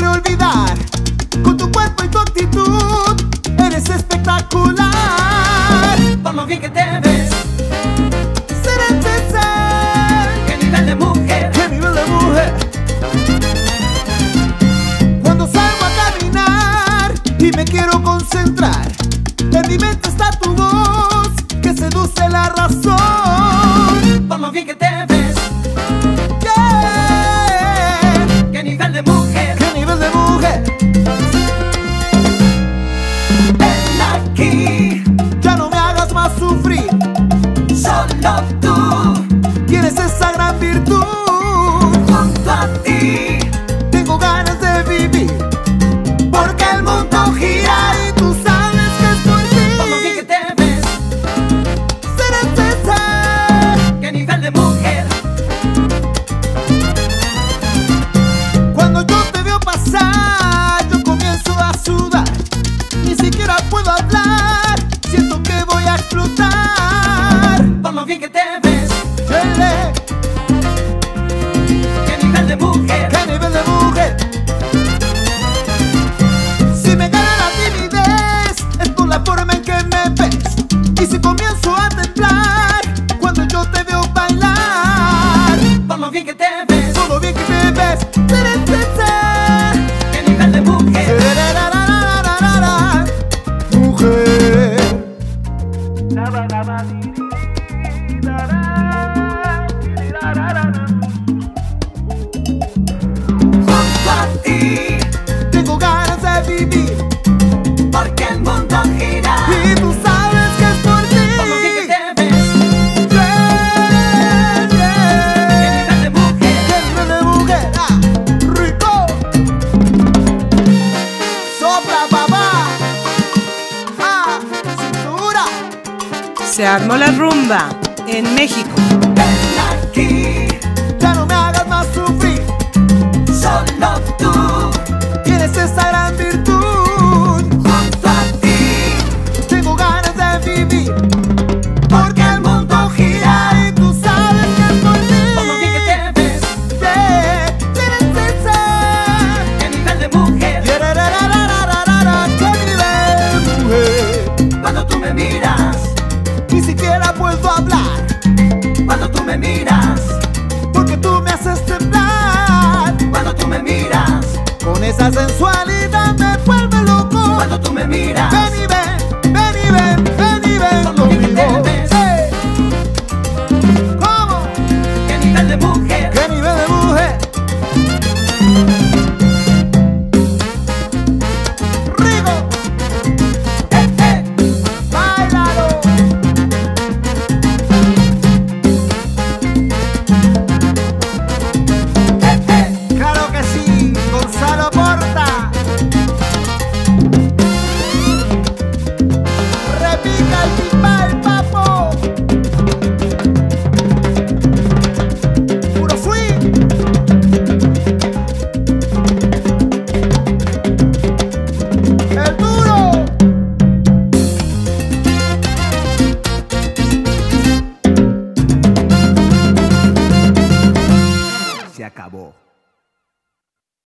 podré olvidar. Con tu cuerpo y tu actitud, eres espectacular. Por lo bien que te ves. Ser ser. Qué nivel de mujer. Qué nivel de mujer. Cuando salgo a caminar y me quiero concentrar, en mi mente está tu voz que seduce la razón. Por lo bien que te ves. virtud junto a ti. porque el mundo gira. Y tú sabes que es por ti. Que te de mujer. Rico. Sopla papá. Ah, cintura. Se armó la rumba en México. sensualidad me vuelve loco. Cuando tú me miras, ven.